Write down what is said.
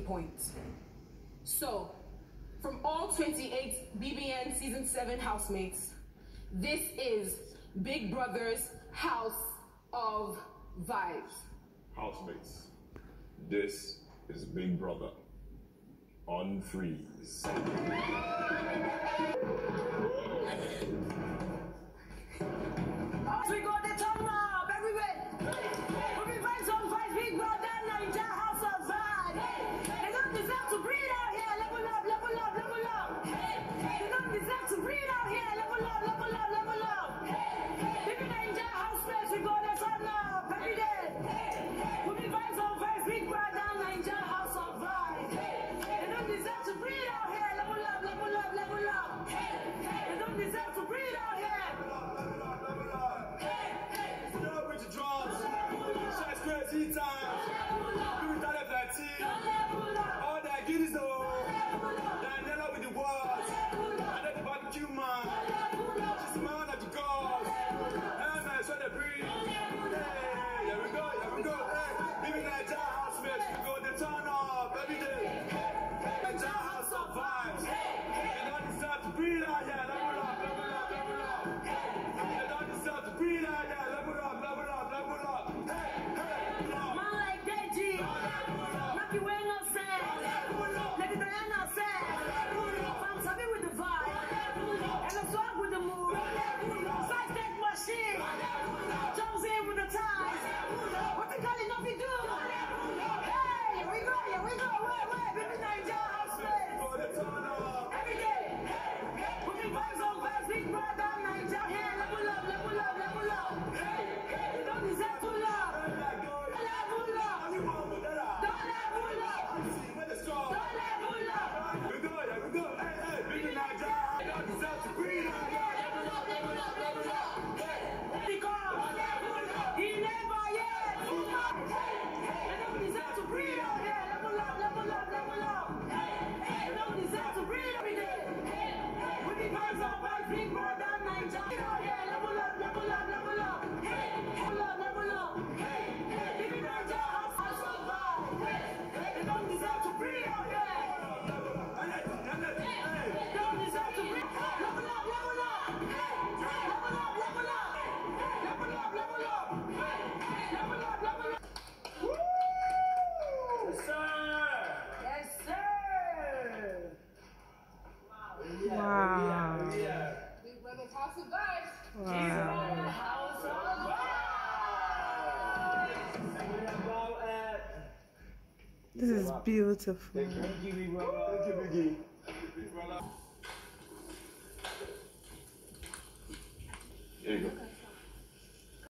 points. So, from all 28 BBN Season 7 housemates, this is Big Brother's House of Vibes. Housemates, this is Big Brother. Unfreeze. Wow. This is beautiful. Thank you, Biggie.